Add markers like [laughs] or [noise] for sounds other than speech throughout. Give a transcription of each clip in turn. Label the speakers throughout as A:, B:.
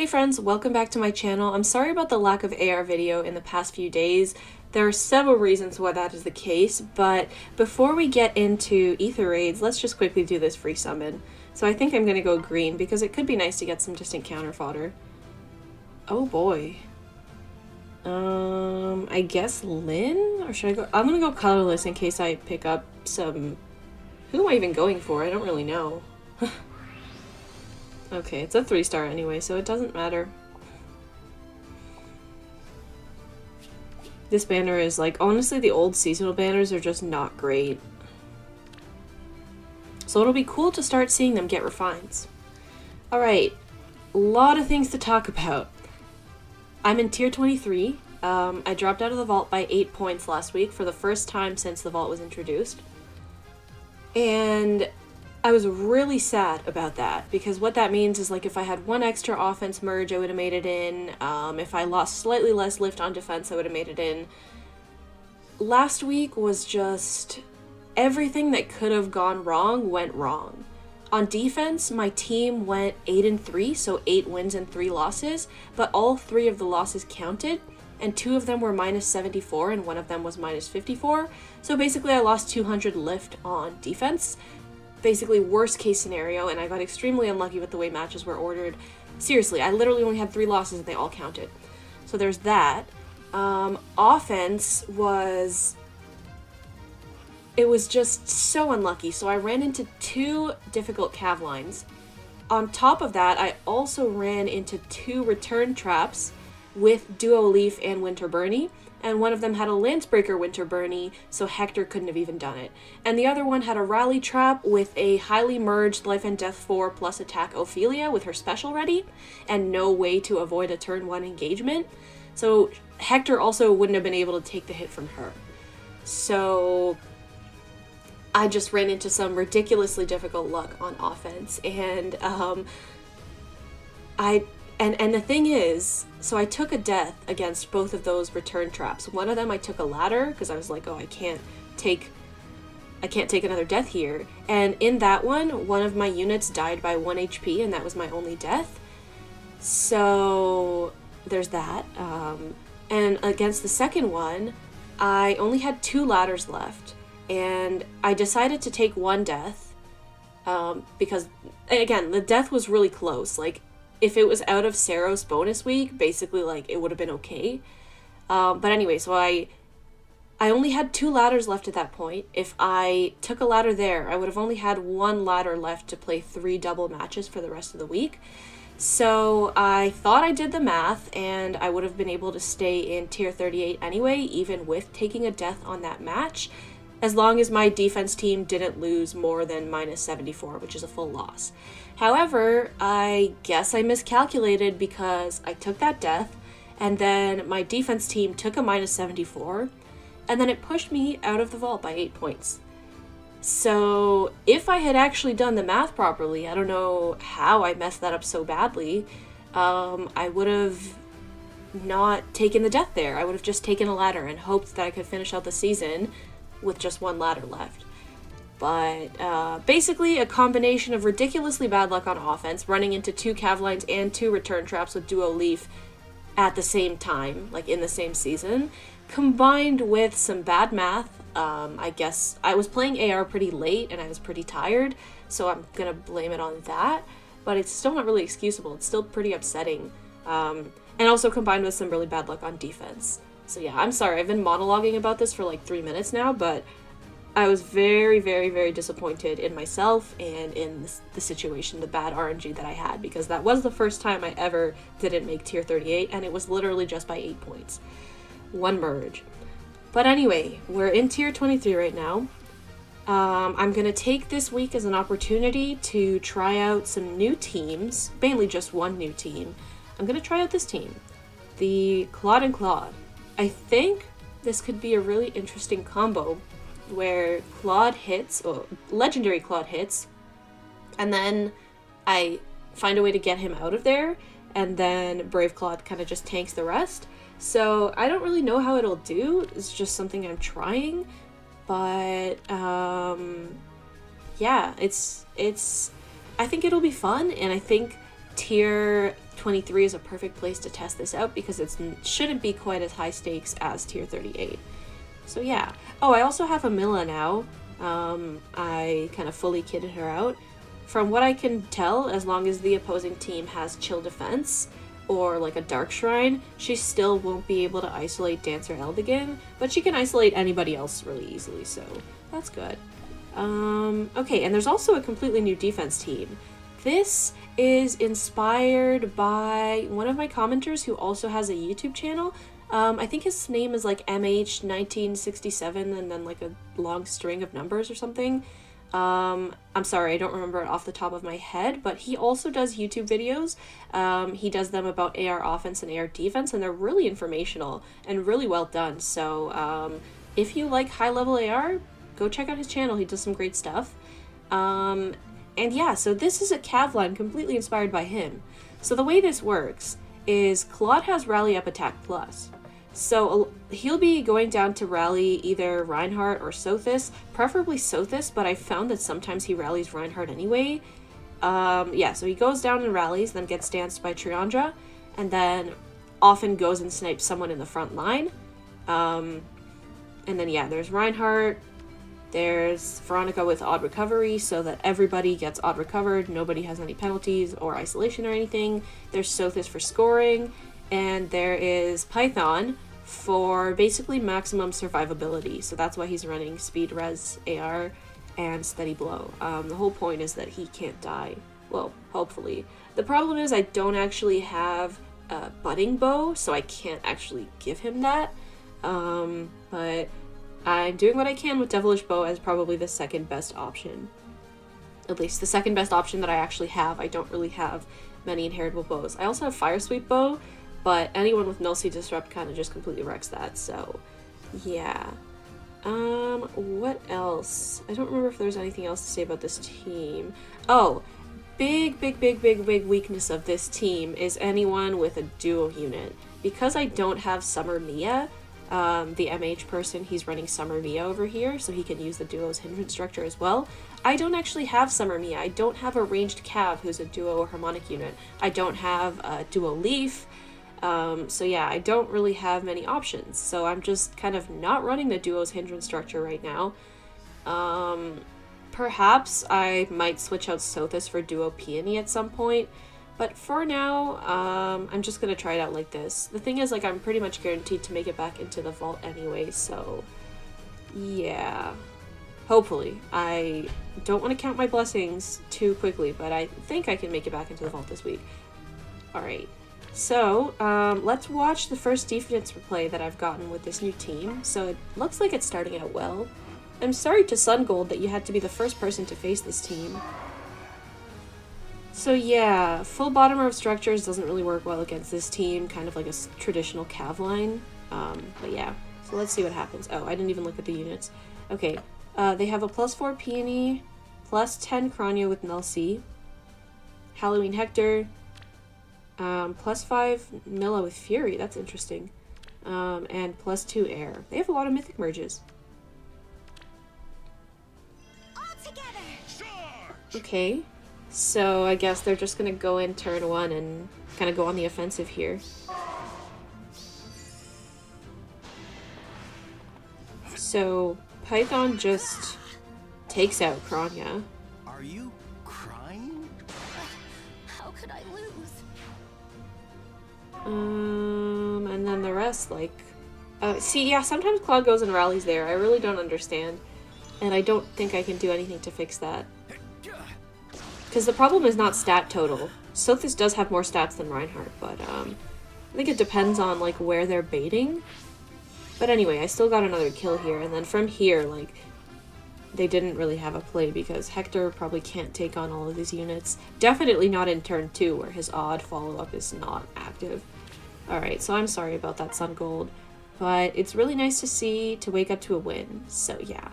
A: Hey friends, welcome back to my channel. I'm sorry about the lack of AR video in the past few days. There are several reasons why that is the case, but before we get into Aether Raids, let's just quickly do this free summon. So I think I'm gonna go green because it could be nice to get some distant counter fodder. Oh boy. Um, I guess Lyn? Or should I go? I'm gonna go colorless in case I pick up some... Who am I even going for? I don't really know. [laughs] okay, it's a three star anyway, so it doesn't matter. This banner is like, honestly, the old seasonal banners are just not great. So it'll be cool to start seeing them get refines. Alright, a lot of things to talk about. I'm in tier 23. Um, I dropped out of the vault by 8 points last week for the first time since the vault was introduced. And I was really sad about that because what that means is like if I had one extra offense merge, I would have made it in. Um, if I lost slightly less lift on defense, I would have made it in. Last week was just everything that could have gone wrong went wrong. On defense, my team went 8 and 3, so 8 wins and 3 losses, but all 3 of the losses counted, and 2 of them were minus 74 and one of them was minus 54. So basically I lost 200 lift on defense. Basically worst case scenario, and I got extremely unlucky with the way matches were ordered. Seriously, I literally only had 3 losses and they all counted. So there's that. Um, offense was it was just so unlucky. So I ran into two difficult cav lines. On top of that, I also ran into two return traps with Duo Leif and Winter Burnie, and one of them had a Lancebreaker Winter Burnie, so Hector couldn't have even done it. And the other one had a Rally Trap with a highly merged Life and Death 4 plus attack Ophelia with her special ready, and no way to avoid a turn 1 engagement. So Hector also wouldn't have been able to take the hit from her. So I just ran into some ridiculously difficult luck on offense, and um, I and and the thing is, so I took a death against both of those return traps. One of them I took a ladder because I was like, oh, I can't take. I can't take another death here. And in that one, one of my units died by 1 HP, and that was my only death. So there's that. Um, and against the second one, I only had two ladders left and I decided to take one death um, because, again, the death was really close. Like, if it was out of Saros bonus week, basically, like, it would have been okay. Um, but anyway, so I. I only had two ladders left at that point. If I took a ladder there, I would have only had one ladder left to play three double matches for the rest of the week. So I thought I did the math and I would have been able to stay in tier 38 anyway, even with taking a death on that match as long as my defense team didn't lose more than minus 74, which is a full loss. However, I guess I miscalculated because I took that death, and then my defense team took a minus 74, and then it pushed me out of the vault by 8 points. So, if I had actually done the math properly, I don't know how I messed that up so badly, um, I would have not taken the death there. I would have just taken a ladder and hoped that I could finish out the season with just one ladder left. But uh, basically, a combination of ridiculously bad luck on offense, running into two cav lines and two return traps with Duo Leif at the same time, like in the same season, combined with some bad math. Um, I guess I was playing AR pretty late and I was pretty tired, so I'm gonna blame it on that. But it's still not really excusable. It's still pretty upsetting. Um, and also combined with some really bad luck on defense. So yeah, I'm sorry. I've been monologuing about this for like three minutes now, but I was very, very, very disappointed in myself and in the situation, the bad RNG that I had, because that was the first time I ever didn't make tier 38, and it was literally just by 8 points. One merge. But anyway, we're in tier 23 right now. Um, I'm going to take this week as an opportunity to try out some new teams, mainly just one new team. I'm going to try out this team, the Claude and Claude. I think this could be a really interesting combo where Claude hits, or legendary Claude hits, and then I find a way to get him out of there, and then Brave Claude kind of just tanks the rest. So I don't really know how it'll do. It's just something I'm trying, but um, yeah, it's it's. I think it'll be fun, and I think tier 23 is a perfect place to test this out because it shouldn't be quite as high stakes as tier 38. So yeah. Oh, I also have Amila now. Um, I kind of fully kitted her out. From what I can tell, as long as the opposing team has chill defense or like a dark shrine, she still won't be able to isolate Dancer Eldigan, but she can isolate anybody else really easily, so that's good. Um, okay, and there's also a completely new defense team. This is inspired by one of my commenters who also has a YouTube channel. Um, I think his name is like MH1967 and then like a long string of numbers or something. Um, I'm sorry, I don't remember it off the top of my head, but he also does YouTube videos. Um, he does them about AR offense and AR defense, and they're really informational and really well done. So um, if you like high level AR, go check out his channel. He does some great stuff. Um, and yeah, so this is a cav line completely inspired by him. So the way this works is Claude has Rally Up Attack Plus. So he'll be going down to rally either Reinhardt or Sothis, preferably Sothis, but I found that sometimes he rallies Reinhardt anyway. Um, yeah, so he goes down and rallies, then gets danced by Triandra, and then often goes and snipes someone in the front line. Um, and then, yeah, there's Reinhardt, there's Veronica with odd recovery, so that everybody gets odd recovered, nobody has any penalties or isolation or anything. There's Sothis for scoring, and there is Python for basically maximum survivability. So that's why he's running Speed Res AR and Steady Blow. Um, the whole point is that he can't die. Well, hopefully. The problem is I don't actually have a budding bow, so I can't actually give him that. Um, but I'm doing what I can with Devilish Bow as probably the second best option. At least the second best option that I actually have. I don't really have many inheritable bows. I also have Fire Sweep Bow, but anyone with Seed Disrupt kind of just completely wrecks that, so yeah. Um, what else? I don't remember if there's anything else to say about this team. Oh, big, big, big, big, big weakness of this team is anyone with a duo unit. Because I don't have Summer Mia, um, the MH person, he's running Summer Mia over here, so he can use the duo's hindrance structure as well. I don't actually have Summer Mia. I don't have a ranged Cav who's a duo or harmonic unit. I don't have a duo Leif. Um, so yeah, I don't really have many options. So I'm just kind of not running the duo's hindrance structure right now. Um, perhaps I might switch out Sothis for duo peony at some point. But for now, um, I'm just gonna try it out like this. The thing is, like, I'm pretty much guaranteed to make it back into the vault anyway, so yeah. Hopefully. I don't want to count my blessings too quickly, but I think I can make it back into the vault this week. Alright. So, um, let's watch the first defense replay that I've gotten with this new team. So it looks like it's starting out well. I'm sorry to Sun Gold that you had to be the first person to face this team. So yeah, full bottom of structures doesn't really work well against this team, kind of like a traditional cav line. Um, but yeah, so let's see what happens. Oh, I didn't even look at the units. Okay, uh, they have a plus 4 Peony, plus 10 Kronya with Null C, Halloween Hector, um, plus 5 Mila with Fury, that's interesting. Um, and plus 2 Eir. They have a lot of Mythic Merges. Okay, so I guess they're just gonna go in turn 1 and kind of go on the offensive here. So Python just takes out Kronya.
B: Are you crying? How could I lose?
A: Um, and then the rest, like, uh, see, yeah, sometimes Claude goes and rallies there. I really don't understand, and I don't think I can do anything to fix that. Because the problem is not stat total. Sothis does have more stats than Reinhardt, but um, I think it depends on like where they're baiting. But anyway, I still got another kill here, and then from here, like, they didn't really have a play because Hector probably can't take on all of these units. Definitely not in turn 2 where his odd follow-up is not active. Alright, so I'm sorry about that Sun Gold, but it's really nice to see to wake up to a win, so yeah.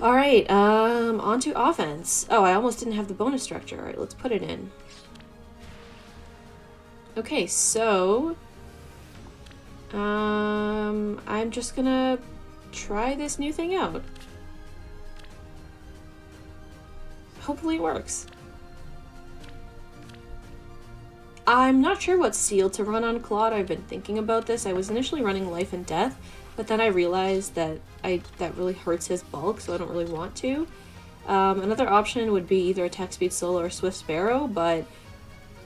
A: Alright, um, on to offense. Oh, I almost didn't have the bonus structure. Alright, let's put it in. Okay, so... Um, I'm just gonna try this new thing out. Hopefully it works. I'm not sure what seal to run on Claude. I've been thinking about this. I was initially running Life and Death, but then I realized that I that really hurts his bulk, so I don't really want to. Um, another option would be either Attack Speed Solo or Swift Sparrow, but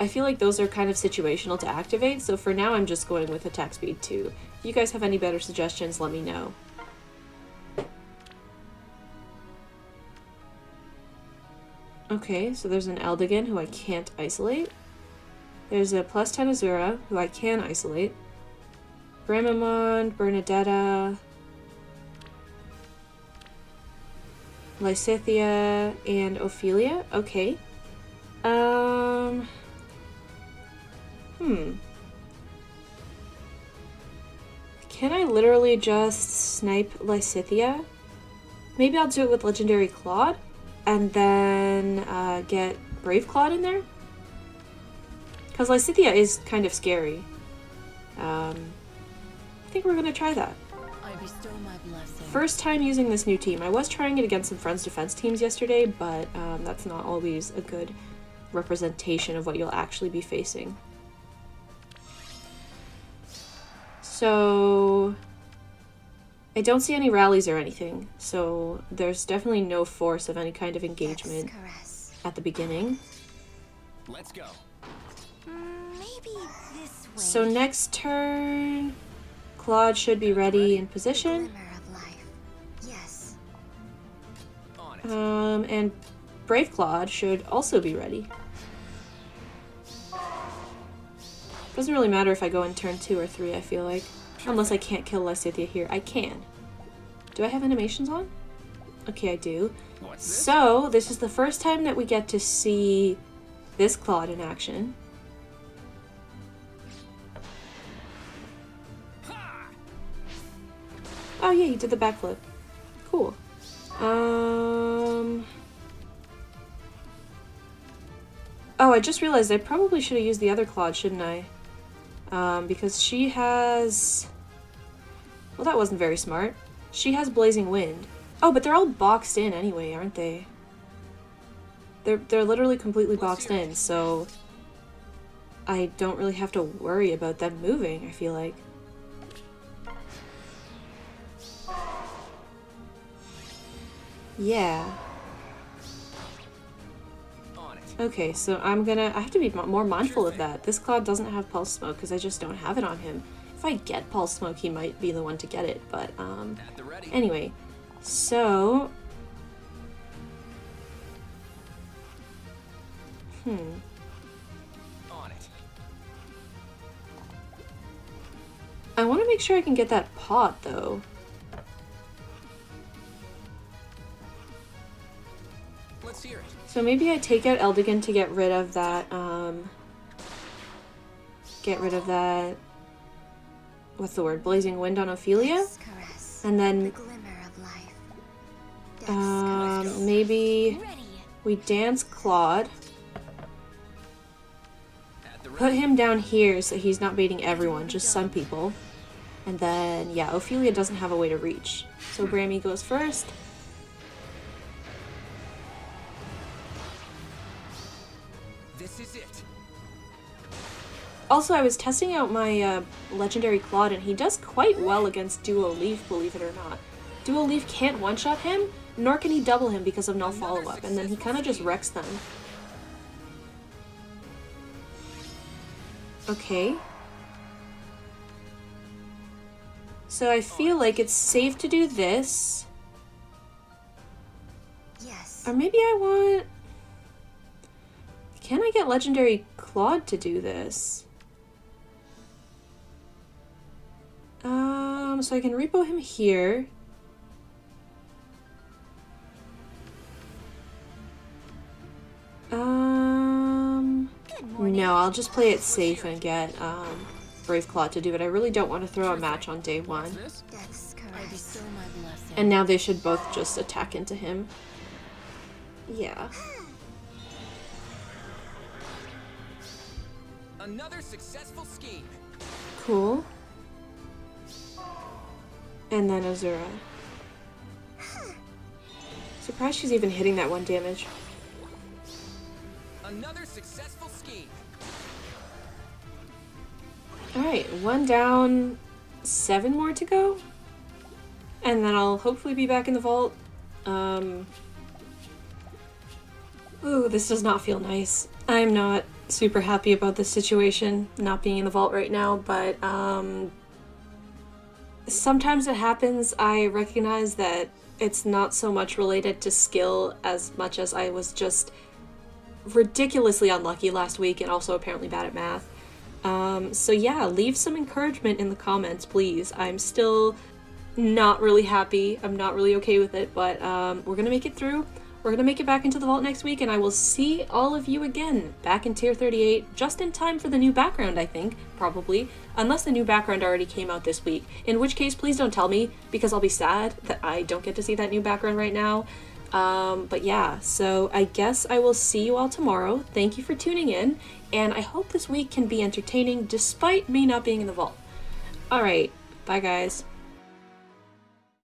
A: I feel like those are kind of situational to activate, so for now I'm just going with Attack Speed 2. If you guys have any better suggestions, let me know. Okay, so there's an Eldigan who I can't isolate. There's a plus 10 Azura who I can isolate. Bramimond, Bernadetta, Lysithea, and Ophelia. Okay. Um. Hmm. Can I literally just snipe Lysithea? Maybe I'll do it with Legendary Claude and then uh, get Brave Claude in there. Because Lysithea is kind of scary. Um, I think we're going to try that. First time using this new team. I was trying it against some Friends Defense teams yesterday, but um, that's not always a good representation of what you'll actually be facing. So I don't see any rallies or anything, so there's definitely no force of any kind of engagement at the beginning. Let's go. Maybe. So next turn, Claude should be ready in position. Yes. Um, and Brave Claude should also be ready. Doesn't really matter if I go in turn two or three, I feel like. Unless I can't kill Lysithea here. I can. Do I have animations on? Okay, I do. This? So, this is the first time that we get to see this Claude in action. Oh yeah, you did the backflip. Cool. Um... Oh, I just realized I probably should have used the other Claude, shouldn't I? Um, because she has... Well, that wasn't very smart. She has Blazing Wind. Oh, but they're all boxed in anyway, aren't they? They're, they're literally completely boxed in, so... I don't really have to worry about them moving, I feel like. Yeah. Okay, so I'm gonna... I have to be more mindful of that. This Claude doesn't have Pulse Smoke because I just don't have it on him. If I get Pulse Smoke, he might be the one to get it, but, um... Anyway, so... Hmm. I want to make sure I can get that pot, though. Let's hear it. So maybe I take out Eldigan to get rid of that, um... Get rid of that... What's the word? Blazing Wind on Ophelia? And then... Um, maybe we dance Claude. Put him down here so he's not baiting everyone, just some people. And then, yeah, Ophelia doesn't have a way to reach. So Brammy goes first. Also, I was testing out my uh, Legendary Claude, and he does quite well against Duo Leif, believe it or not. Duo Leif can't one-shot him, nor can he double him because of no follow-up, and then he kind of just wrecks them. Okay. So I feel like it's safe to do this. Yes. Or maybe I want... Can I get Legendary Claude to do this? Um, so I can repo him here. Um, no, I'll just play it safe and get um, Brave Claude to do it. I really don't want to throw a match on day one. And now they should both just attack into him. Yeah. Another successful scheme. Cool. And then Azura. Surprised she's even hitting that one damage. Another successful scheme. Alright, one down, seven more to go. And then I'll hopefully be back in the vault. Um, ooh, this does not feel nice. I'm not super happy about this situation, not being in the vault right now, but um, sometimes it happens. I recognize that it's not so much related to skill as much as I was just ridiculously unlucky last week and also apparently bad at math. Um, so yeah, leave some encouragement in the comments, please. I'm still not really happy. I'm not really okay with it, but um, we're gonna make it through. We're gonna make it back into the vault next week, and I will see all of you again back in tier 38, just in time for the new background, I think, probably. Unless the new background already came out this week, in which case, please don't tell me, because I'll be sad that I don't get to see that new background right now. Um, but yeah, so I guess I will see you all tomorrow. Thank you for tuning in, and I hope this week can be entertaining despite me not being in the vault. Alright, bye guys.